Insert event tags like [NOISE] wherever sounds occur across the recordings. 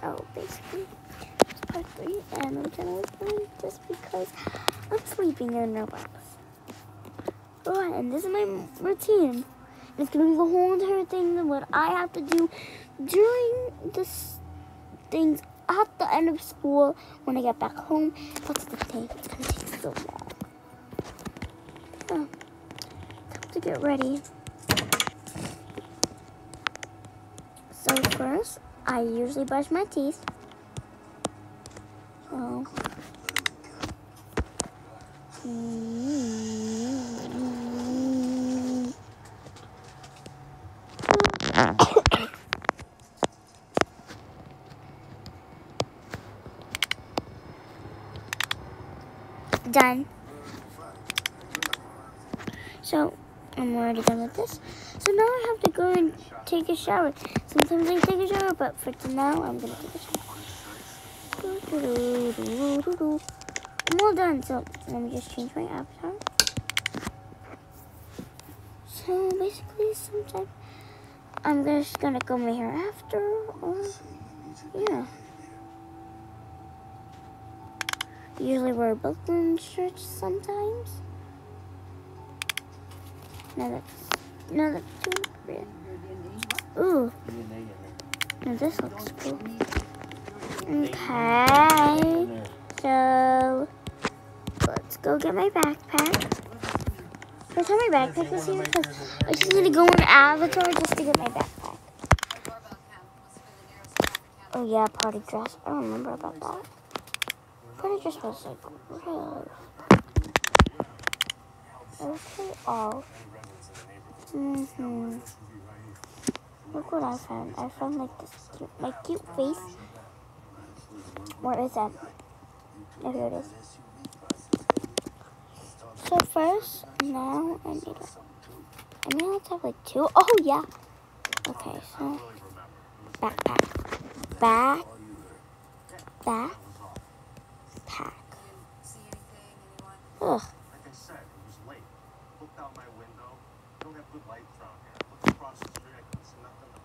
So basically, it's part three, and I'm gonna leave just because I'm sleeping in the box. Oh, and this is my routine. It's gonna be the whole entire thing of what I have to do during this things at the end of school when I get back home. That's the thing. It's gonna take so long. Time to get ready. So first, I usually brush my teeth. So. [COUGHS] Done. So, I'm already done with this. So now I have to go and take a shower. Sometimes I take a shower, but for now, I'm gonna take a shower. I'm all done, so let me just change my avatar. So basically, sometimes I'm just gonna comb my hair after, or yeah. Usually wear Brooklyn shirts sometimes. No, that's no, that's too weird. Ooh, now this looks cool. Okay, so let's go get my backpack. First my backpack was here because I just need to go in Avatar just to get my backpack. Oh yeah, party dress. I don't remember about that. Party dress was like really. Okay, all. Mm-hmm. Look what I found. I found like this cute, my cute face. Where is that? Oh, here it is. So first, now I need. I mean, let's have like two. Oh yeah. Okay, so backpack, back, back, pack. Ugh. Like I said, it was late. Looked out my window. Don't have good lights around here. Looked across the street. I couldn't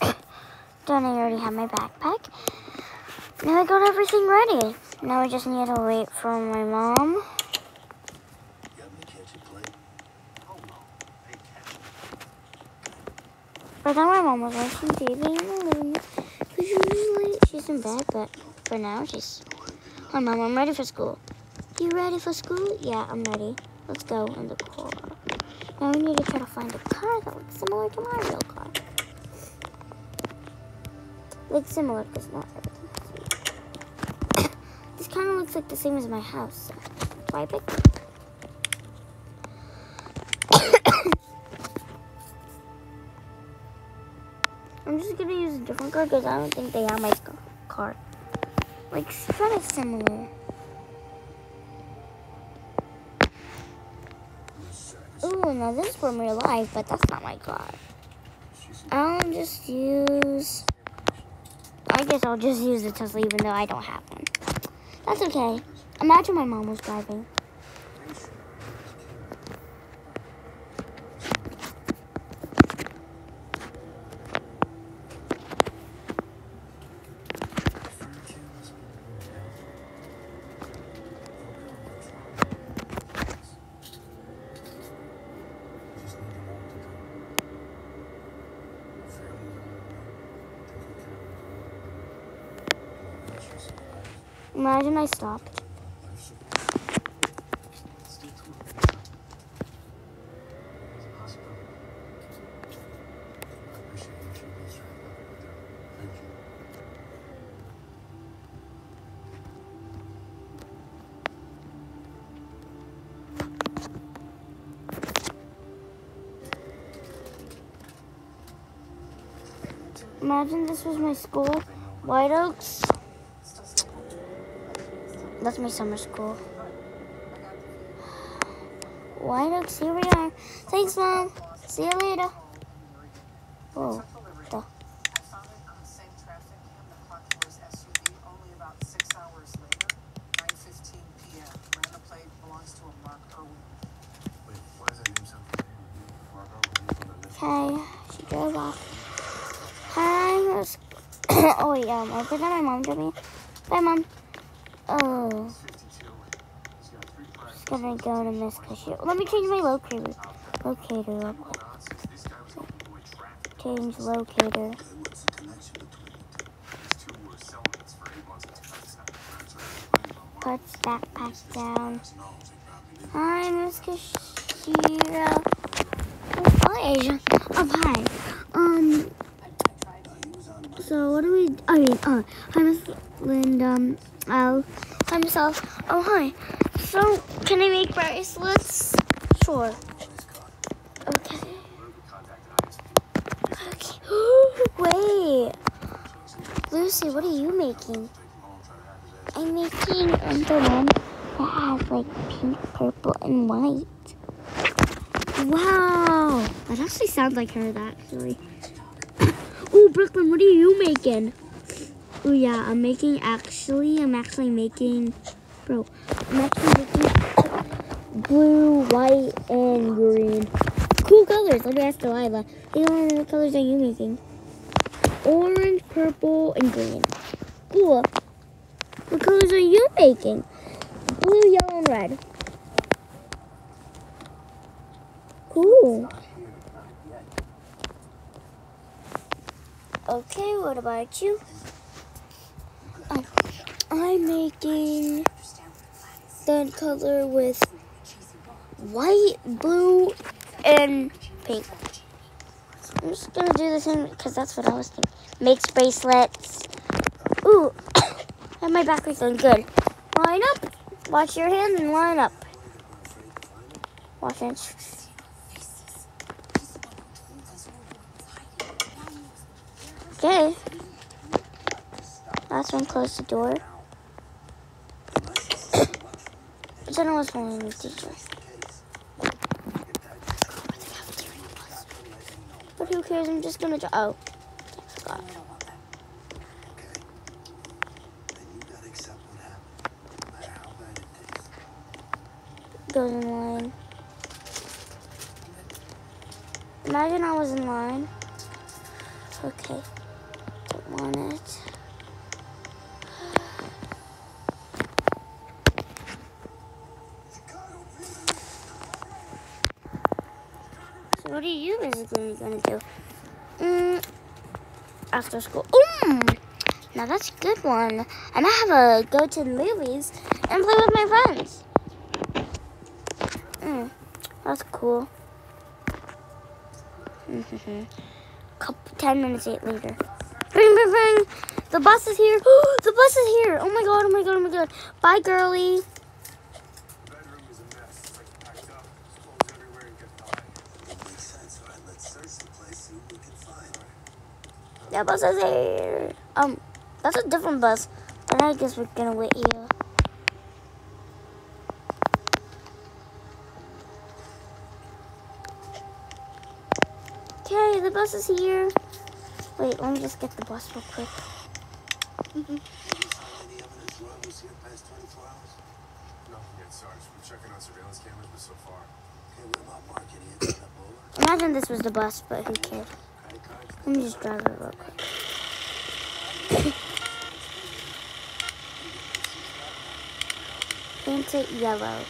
[COUGHS] Done. I already have my backpack. Now I got everything ready. Now I just need to wait for my mom. You got me catch a plane? Oh no. They catch me. By the my mom was watching TV in the room, usually she's in bed, but for now she's. Hi, mom. I'm ready for school. You ready for school? Yeah, I'm ready. Let's go in the car. Now we need to try to find a car that looks similar to my real car. Like similar, because not everything. [COUGHS] this kind of looks like the same as my house. So why it. [COUGHS] I'm just gonna use a different car because I don't think they have my ca- car. Like kind of similar. Ooh, now this is from real life, but that's not my car. I'll just use. Guess I'll just use the Tesla even though I don't have one. That's okay. Imagine my mom was driving. Just need a moment to do. Family on the way, taking care of his mom. Come on, let's just life, Imagine I stopped. life support. Still too early. It's a hospital. I appreciate you she goes right back with her. I you. Imagine this was my school White Oaks. That's my summer school. White Oaks, here we are. Thanks, Mom. See you later. Whoa. The- I found it on the same traffic cam that clocked towards SUV only about six hours later, 9:15 p.m. Random plate belongs to a Mark Irwin. Wait, why does that name sound familiar? Mark Irwin from the list. Okay, she drove off. Hi, [COUGHS] oh um, I forgot my mom told me. Bye, mom. Oh, 52. He's got three fractures. gonna go to Miss Cashew. Let me change my locator. Locator real quick. Change locator. Puts backpack down. Hi, Miss Cashew. Oh, hi. Oh, hi. Um, so what do we, I mean, uh, hi, Miss Linda. Oh, hi, Miss Elf. Oh, hi. So, can I make bracelets? Sure. Okay. We. [GASPS] Wait. Lucy, what are you making? Take him home, try to have his ass. I'm making the one that has like pink, purple, and white. Wow. That actually sounds like her, actually. [COUGHS] Oh, Brooklyn, what are you making? Oh, yeah, I'm making, actually, I'm actually making, bro, blue, white, and green. Cool colors. Let me ask Delilah. Delilah, what colors are you making? Orange, purple, and green. Cool. What colors are you making? Blue, yellow, and red. Cool. Okay, what about you? I'm making the color with white, blue, and pink. I'm just gonna do the same because that's what I was thinking. Makes bracelets. Ooh, [COUGHS] and my back is feeling good. Line up. Wash your hands and line up. Wash hands. Okay. Last one, close the door. But then I was following the teacher. But who cares? I'm just gonna. Oh. Goes in line. Imagine I was in line. Okay. Don't want it. What are you basically gonna do? Mm, after school. Mm, now that's a good one. And I have a go to the movies and play with my friends. Mm, that's cool. Couple ten minutes eight later. Bring, bring, bring. The bus is here. [GASPS] the bus is here. Oh my god. Oh my god. Oh my god. Bye, girly. Bedroom is a mess. It's like packed up. There's clothes everywhere and get by. It makes sense. All right, let's search the place, see what we can find. That bus is here. Um, that's a different bus. But I guess we're gonna wait here. Okay, the bus is here. Wait, let me just get the bus real quick. Did you find any evidence Roy was here past 24 hours? Nothing yet, Sarge. We're checking on surveillance cameras, but so far. Okay, what about Mark? Any info? Imagine this was the bus, but who cares? Let me just drive it real quick. [LAUGHS] Paint it yellow.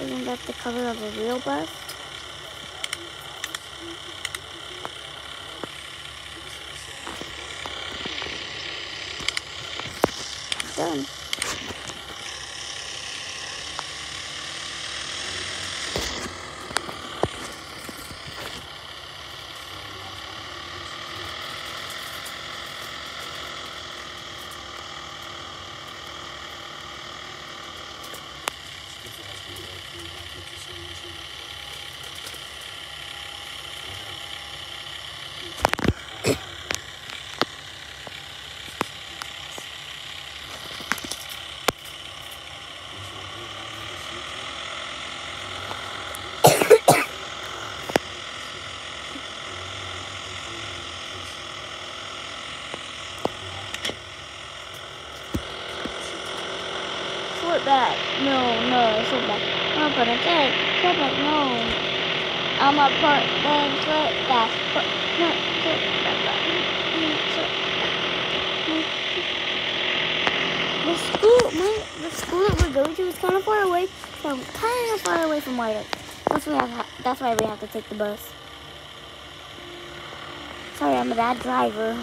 Isn't that the color of a real bus? Done. No, no, sit back. I'm gonna put it back. No. I'm a part then. Put, no, back. The school, my, the school that we're going to is kind of far away, so kind of far away from White. That's why have, that's why we have to take the bus. Sorry, I'm a bad driver.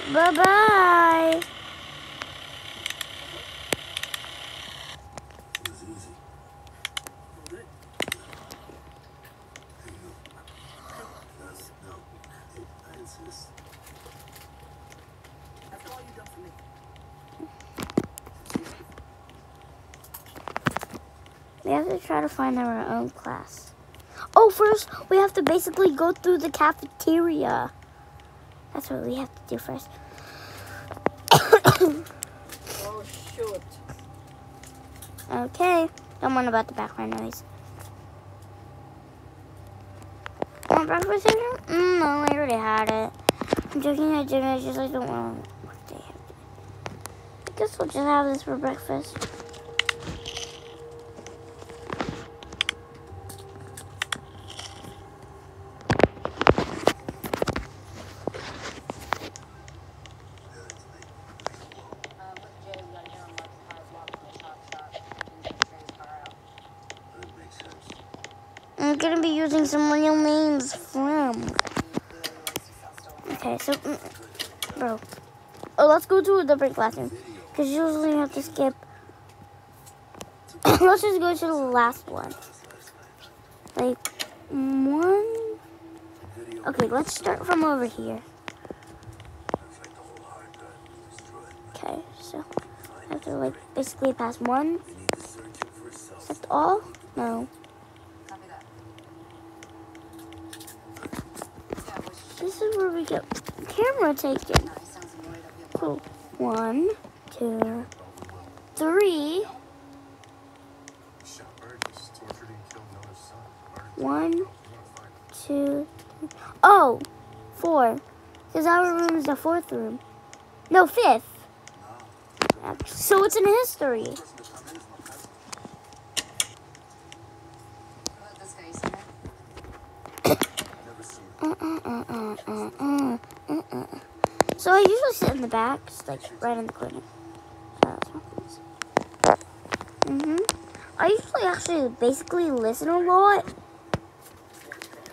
me. We have to try to find our own class. Oh, first we have to basically go through the cafeteria. That's what we have to do first. Oh, shoot. Okay. Don't worry about the background noise. Want breakfast? Mm, no, I already had it. I'm joking, I didn't. I just I don't want to. I guess we'll just have this for breakfast. Uh, look, Jay, we got here on Mark's car, walking the shop shop. He's gonna trade his car out. That makes sense. I'm gonna be some real names from. Okay, so, mm, bro. Oh, let's go to a different classroom. Because usually you have to skip. [COUGHS] let's just go to the last one. Like, one. Okay, let's start from over here. Okay, so I have to, like, basically pass one. Is that all? No. Copy that. Yeah, which, This is where we get camera taken. Cool. One, two, three. One, two, three. Oh, four. Because our room is the fourth room. No, fifth. So it's in history. What about this guy? You seen him? Never seen him. So I usually sit in the back, just like right in the corner. Mhm. I usually actually basically listen a lot.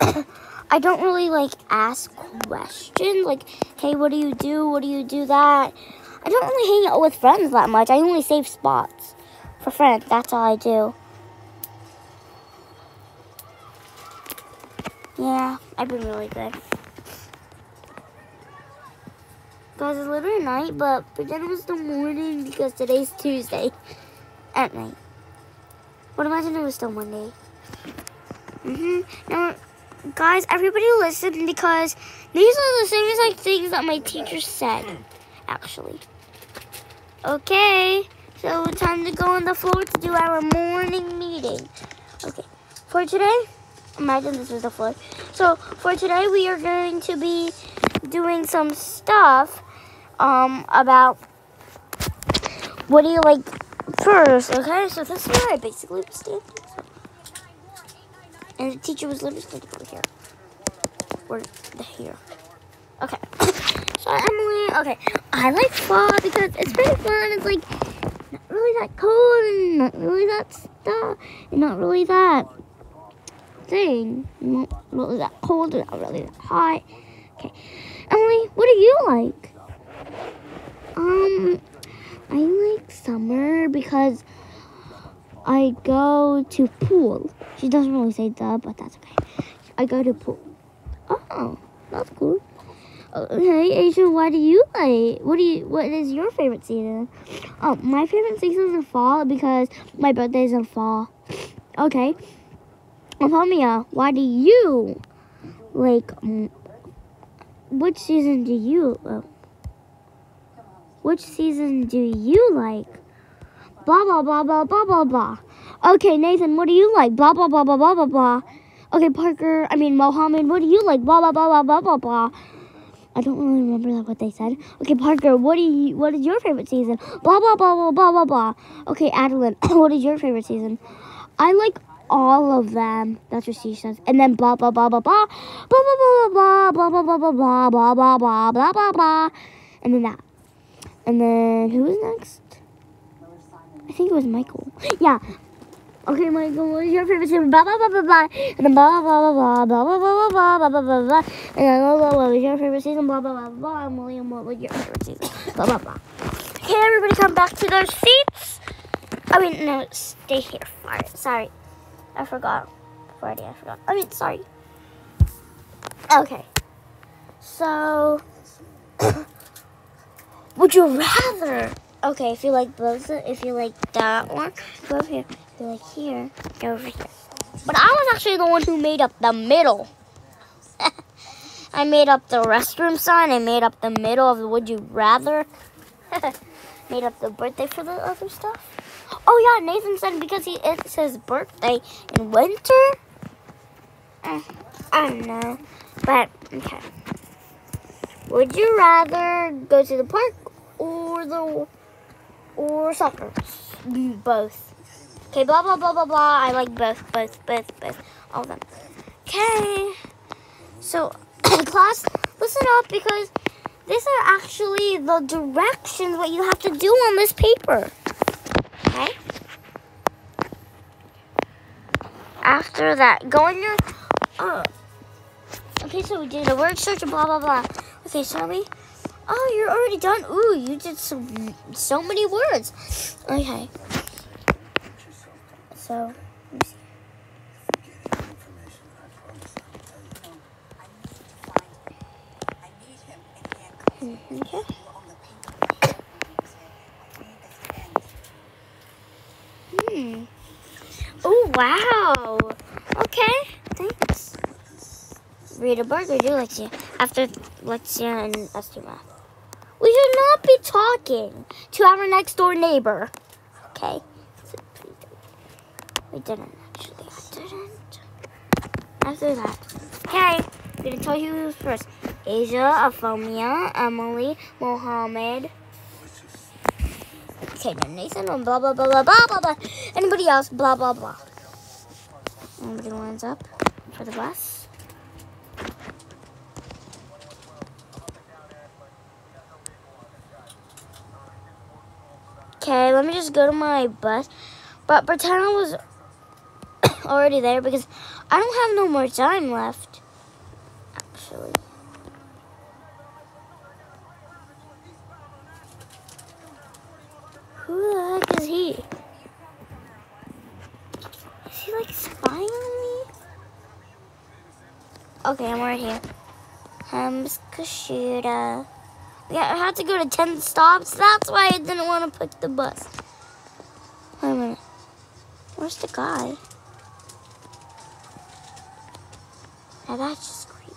[COUGHS] I don't really like ask questions like, "Hey, what do you do? What do you do that?" I don't really hang out with friends that much. I only save spots for friends. That's all I do. Yeah, I've been really good. Guys, it's literally night, but pretend it was the morning because today's Tuesday at night. But imagine it was still Monday. Mm-hmm. Now, guys, everybody listen because these are the same like things that my teacher said. Actually. Okay. So time to go on the floor to do our morning meeting. Okay. For today, imagine this was the floor. So for today, we are going to be doing some stuff um about what do you like first. Okay, so this is where I basically was standing. And the teacher was literally standing over here, or here. Okay. [COUGHS] so Emily, okay, I like fall because it's pretty fun. It's like not really that cold and not really that stuff, and not really that thing. Not really that cold not really that hot. Okay. Emily, what do you like? Um, I like summer because I go to pool. She doesn't really say that, but that's okay. I go to pool. Oh, that's cool. Okay, Asia, why do you like? What do you? What is your favorite season? Oh, my favorite season is fall because my birthday is in fall. Okay, Apomia, why do you like? mm, Which season do you? Uh, which season do you like? Blah blah blah blah blah blah blah. Okay, Nathan, what do you like? Blah blah blah blah blah blah blah. Okay, Parker, I mean Mohammed, what do you like? Blah blah blah blah blah blah blah. I don't really remember that what they said. Okay, Parker, what do you what is your favorite season? Blah blah blah blah blah blah blah. Okay, Adeline, what is your favorite season? I like all of them. That's what she says. And then blah blah blah blah blah blah blah blah blah blah blah blah blah blah blah blah blah blah blah. And then that. And then who was next? I think it was Michael. Yeah. Okay, Michael, what is your favorite season? Blah blah blah blah blah. And then blah blah blah blah blah blah blah blah blah blah blah blah. And then blah blah what was your favorite season? Blah blah blah blah. And William, what was your favorite season? Blah blah blah. Okay, everybody, come back to their seats. I mean, no, stay here. Sorry, sorry, I forgot. Already, I forgot. I mean, sorry. Okay. So, [COUGHS] would you rather? Okay, if you like both, if you like that one, go over here. If you like here, go over here. But I was actually the one who made up the middle. [LAUGHS] I made up the restroom sign. I made up the middle of the would you rather. [LAUGHS] made up the birthday for the other stuff. Oh yeah, Nathan said because he it's his birthday in winter. Eh, I don't know, but okay. Would you rather go to the park or the or soccer? Both. Okay, blah blah blah blah blah. I like both, both, both, both, all of them. Okay. So, [COUGHS] class, listen up because these are actually the directions what you have to do on this paper. Okay. After that, go in your. Uh, okay, so we did a word search and blah blah blah. Okay, so we. Oh, you're already done. Ooh, you did so so many words. Okay, so let me see. Get him information. I promise I will tell you. I need to find him. I need him in handcuffs. Mhm, Okay. You're on the paper. I need this end. Hmm. Oh wow. Okay. Thanks. Read a book or do Lexia after Lexia and estimate. We should not be talking to our next door neighbor. Okay. We didn't actually. I didn't. After that. Okay. I'm gonna tell you who's first. Asia, Aphomia, Emily, Mohammed. Okay, then Nathan and blah blah blah blah blah blah blah. Anybody else? Blah blah blah. Anybody lines up for the bus? Okay, let me just go to my bus. But I was [COUGHS] already there because I don't have no more time left. Actually. Who the heck is he? Is he me? Okay, I'm right here. Hems Kashuda. Yeah, I had to go to 10 stops. That's why I didn't want to pick the bus. Wait a minute. Where's the guy? Now that's just creepy.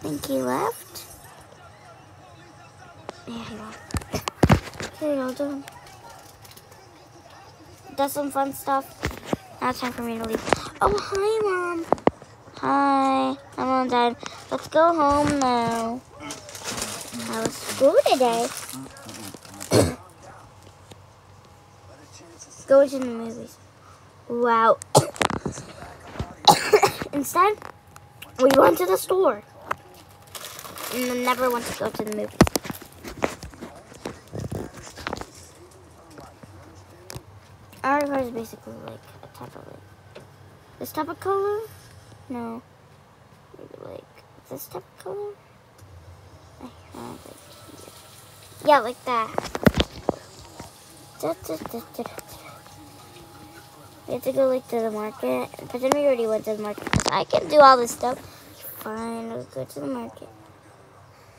Think he left? Yeah, he Here you go, That's some fun stuff. Now it's time for me to leave. Oh, hi, Mom. Hi. I'm on time. Let's go home now. How was school today? [COUGHS] go to the movies. Wow. [COUGHS] Instead, we went to the store. And never went to go to the movies. Our car is basically like a type of like this type of color. No, like this type of color. I have it here. Yeah, like that. We have to go like to the market, but then we already went to the market I can do all this stuff. Fine, we'll go to the market.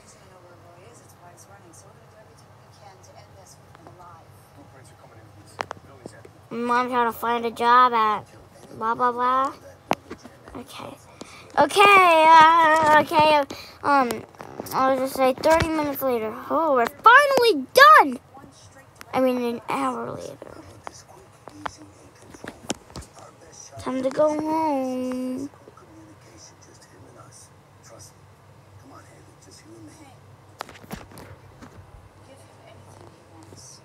He's gonna know where Roy is. It's why he's running. So we're gonna do everything we can to end this with him alive. Blueprints are coming in from this building's empty. Mom trying to find a job at blah blah blah. Okay, okay, uh, okay. Um, I was just say 30 minutes later. Oh, we're finally done. I mean, an hour later. Time to go home. communication, just him and us. Trust me. Come on, Haley, just you and me. Give him anything he wants.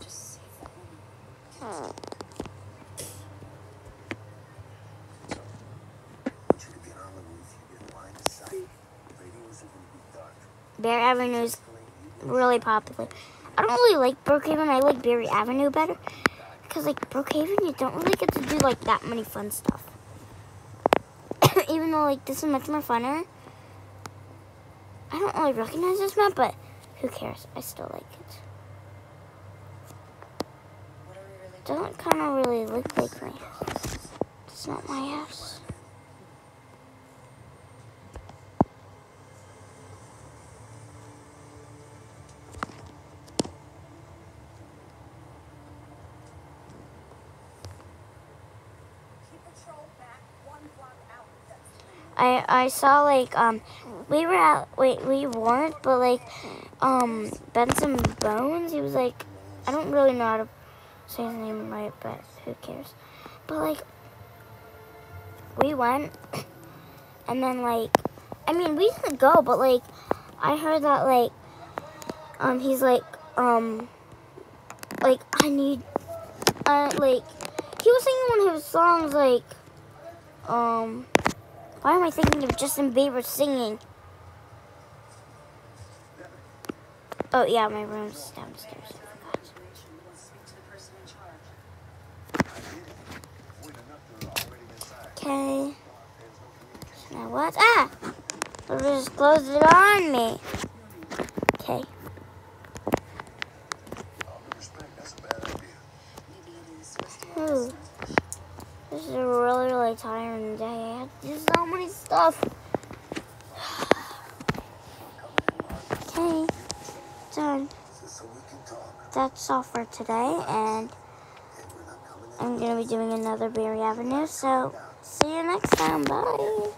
Just save that woman. I want you to get on the roof. You get line of sight. Radios are gonna be dark. Avenue is really popular. I don't really like Brookhaven. I like Berry Avenue better. Because, like, Brookhaven, you don't really get to do, like, that many fun stuff. [COUGHS] Even though, like, this is much more funner. I don't really recognize this map, but who cares? I still like it. Doesn't kind of really look like my house. It's not my house. Keep patrol back one block out. That's I I saw like um we were at wait we weren't but like um Benson Bones he was like I don't really know how to say his name right but who cares. But like we went [COUGHS] and then like I mean we didn't go but like I heard that like um he's like um like I need uh like he was singing one of his songs like um why am I thinking of Justin Bieber singing? Oh yeah, my room's downstairs. Okay. Communication. Now what? Ah! It just closed it on me. Okay. All due respect, that's a bad idea. Maybe it is. What's the Ooh. This is a really, really tiring day. I have to do so many stuff. Okay. Done. Just so we can talk. That's all for today, and. I'm gonna be doing another Berry Avenue. So see you next time. Bye.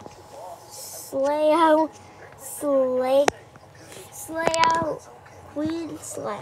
Slay out, slay, slay out, Queen Slay.